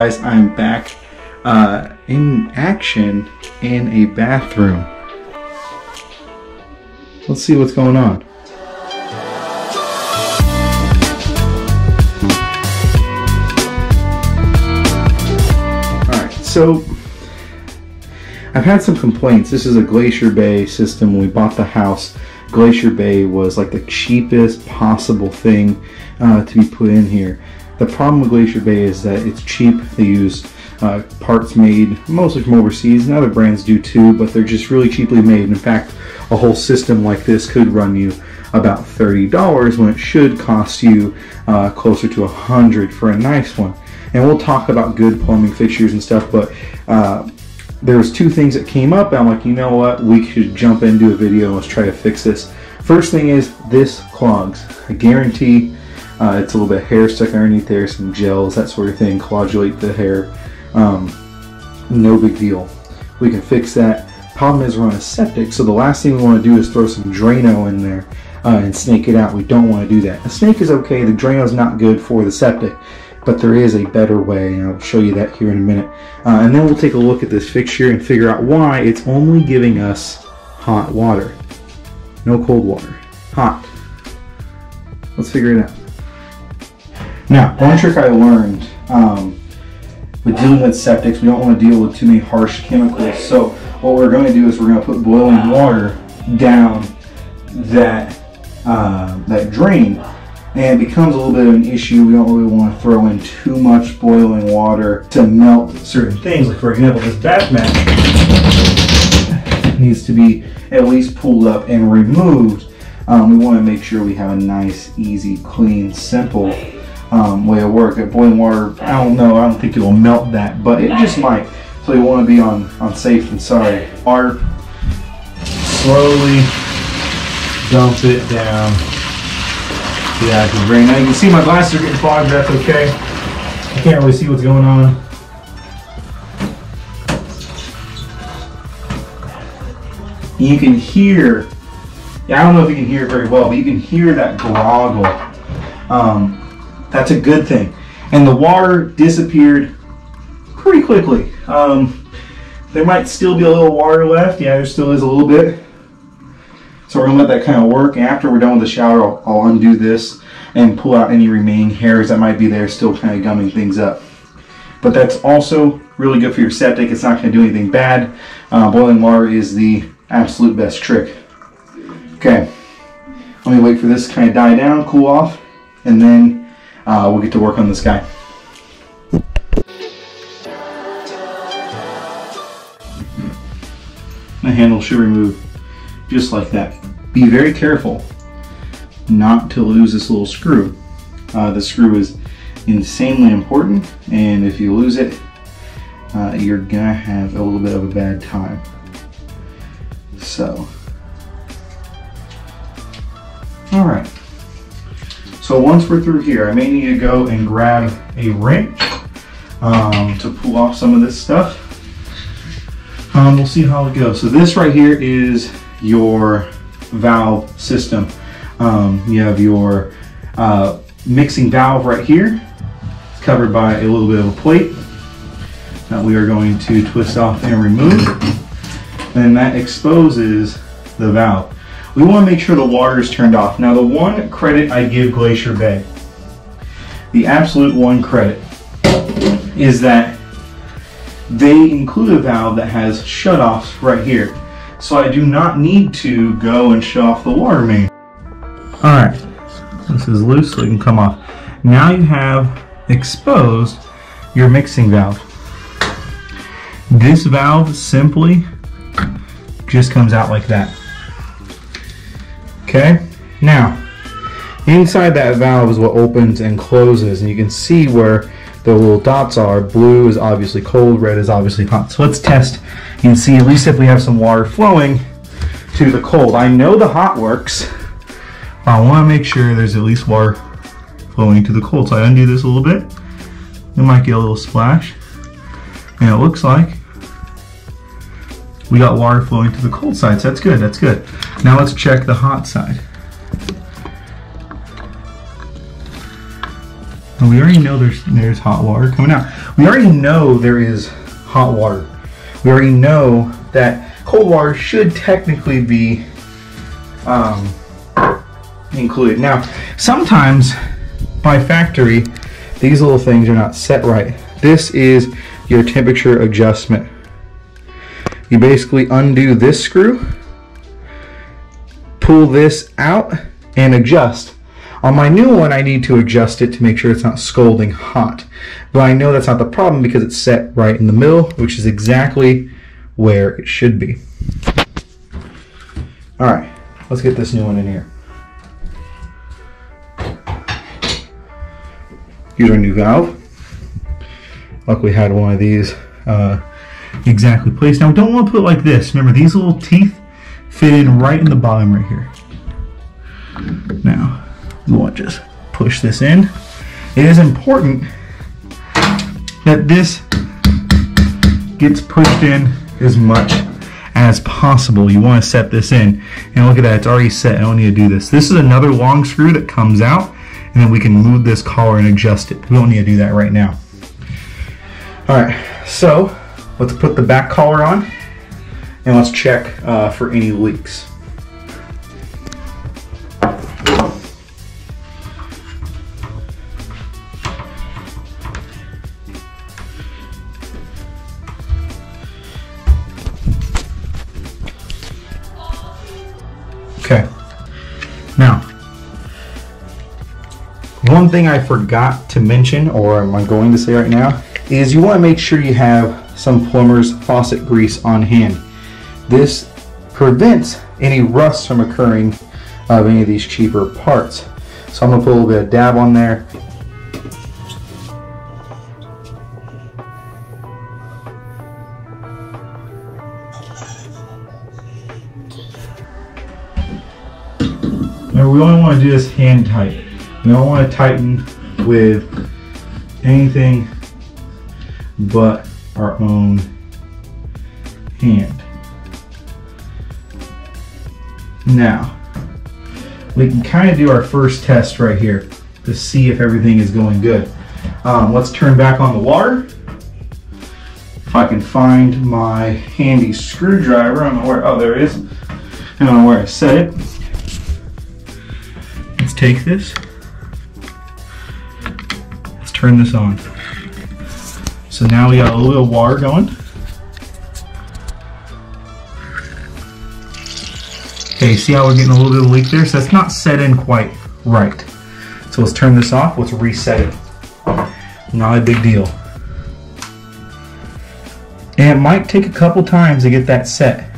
guys i'm back uh, in action in a bathroom. Let's see what's going on. All right so i've had some complaints. This is a glacier bay system. When we bought the house glacier bay was like the cheapest possible thing uh, to be put in here the problem with Glacier Bay is that it's cheap. They use uh, parts made mostly from overseas, and other brands do too, but they're just really cheaply made. In fact, a whole system like this could run you about $30 when it should cost you uh, closer to 100 for a nice one. And we'll talk about good plumbing fixtures and stuff, but uh, there was two things that came up. I'm like, you know what? We should jump into a video. Let's try to fix this. First thing is this clogs. I guarantee uh, it's a little bit of hair stuck underneath there, some gels, that sort of thing, coagulate the hair. Um, no big deal. We can fix that. Problem is we're on a septic, so the last thing we want to do is throw some Drano in there uh, and snake it out. We don't want to do that. A snake is okay. The Drano is not good for the septic, but there is a better way, and I'll show you that here in a minute. Uh, and then we'll take a look at this fixture and figure out why it's only giving us hot water. No cold water. Hot. Let's figure it out. Now, one trick I learned um, with dealing with septics, we don't want to deal with too many harsh chemicals. So what we're going to do is we're going to put boiling water down that uh, that drain, and it becomes a little bit of an issue. We don't really want to throw in too much boiling water to melt certain things. Like for example, this bath mat needs to be at least pulled up and removed. Um, we want to make sure we have a nice, easy, clean, simple um, way of work. At boiling water, I don't know, I don't think it'll melt that, but it just might. So you want to be on, on safe and sorry. Water, slowly dump it down the active drain. Now you can see my glasses are getting fogged, that's okay. I can't really see what's going on. You can hear, yeah, I don't know if you can hear it very well, but you can hear that groggle. Um, that's a good thing. And the water disappeared pretty quickly. Um, there might still be a little water left. Yeah, there still is a little bit. So we're gonna let that kind of work. After we're done with the shower, I'll, I'll undo this and pull out any remaining hairs that might be there, still kind of gumming things up. But that's also really good for your septic. It's not gonna do anything bad. Uh, boiling water is the absolute best trick. Okay, let me wait for this to kind of die down, cool off, and then uh, we'll get to work on this guy. The handle should remove just like that. Be very careful not to lose this little screw. Uh, the screw is insanely important and if you lose it, uh, you're gonna have a little bit of a bad time. So, all right. So once we're through here, I may need to go and grab a wrench um, to pull off some of this stuff. Um, we'll see how it goes. So this right here is your valve system. Um, you have your uh, mixing valve right here. It's covered by a little bit of a plate that we are going to twist off and remove. And that exposes the valve we want to make sure the water is turned off. Now the one credit I give Glacier Bay, the absolute one credit, is that they include a valve that has shutoffs right here. So I do not need to go and shut off the water main. Alright, this is loose so it can come off. Now you have exposed your mixing valve. This valve simply just comes out like that. Okay, now inside that valve is what opens and closes and you can see where the little dots are. Blue is obviously cold, red is obviously hot. So let's test and see at least if we have some water flowing to the cold. I know the hot works, but I want to make sure there's at least water flowing to the cold. So I undo this a little bit. It might get a little splash. And it looks like we got water flowing to the cold side, so that's good, that's good. Now let's check the hot side. And we already know there's there's hot water coming out. We already know there is hot water. We already know that cold water should technically be um, included. Now, sometimes by factory, these little things are not set right. This is your temperature adjustment. You basically undo this screw, pull this out, and adjust. On my new one, I need to adjust it to make sure it's not scalding hot. But I know that's not the problem because it's set right in the middle, which is exactly where it should be. All right, let's get this new one in here. Here's our new valve. Luckily had one of these uh, exactly placed. Now don't want to put it like this. Remember these little teeth fit in right in the bottom right here. Now we want to just push this in. It is important that this gets pushed in as much as possible. You want to set this in. And look at that, it's already set. I don't need to do this. This is another long screw that comes out and then we can move this collar and adjust it. We don't need to do that right now. All right, so let's put the back collar on and let's check uh, for any leaks. Okay. Now, one thing I forgot to mention, or I'm I going to say right now, is you want to make sure you have some plumber's faucet grease on hand. This prevents any rust from occurring of any of these cheaper parts. So I'm going to put a little bit of dab on there. Now we only want to do this hand tight. We don't want to tighten with anything but our own hand. Now, we can kind of do our first test right here to see if everything is going good. Um, let's turn back on the water. If I can find my handy screwdriver, I don't know where, oh there it is. I don't know where I set it. Let's take this. Let's turn this on. So now we got a little water going. Okay, see how we're getting a little bit of leak there? So that's not set in quite right. So let's turn this off, let's reset it. Not a big deal. And it might take a couple times to get that set.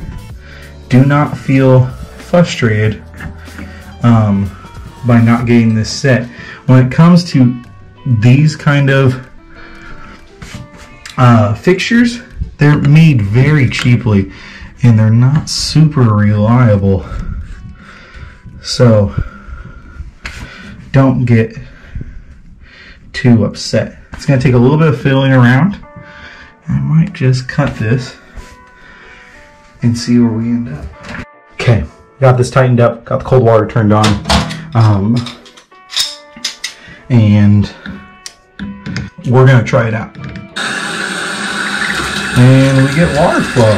Do not feel frustrated um, by not getting this set. When it comes to these kind of uh, fixtures, they're made very cheaply and they're not super reliable. So don't get too upset. It's going to take a little bit of fiddling around. I might just cut this and see where we end up. Okay, got this tightened up, got the cold water turned on. Um, and we're going to try it out and we get water flow.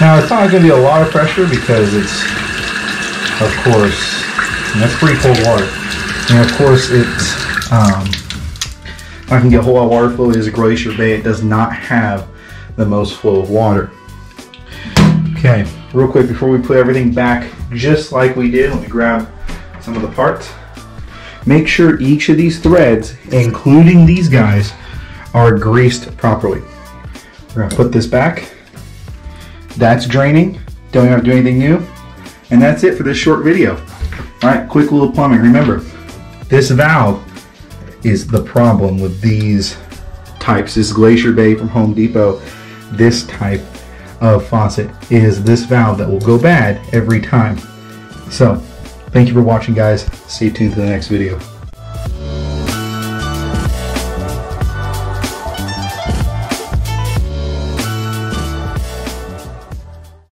Now it's not going to be a lot of pressure because it's, of course, that's pretty cold water. And of course it's, um, I can get a whole lot of water flow. It is a glacier bay. It does not have the most flow of water. Okay, real quick before we put everything back just like we did, let me grab some of the parts. Make sure each of these threads, including these guys, are greased properly. We're gonna put this back. That's draining. Don't have to do anything new. And that's it for this short video. All right, quick little plumbing. Remember, this valve is the problem with these types. This Glacier Bay from Home Depot, this type of faucet is this valve that will go bad every time. So, thank you for watching guys. Stay tuned to the next video.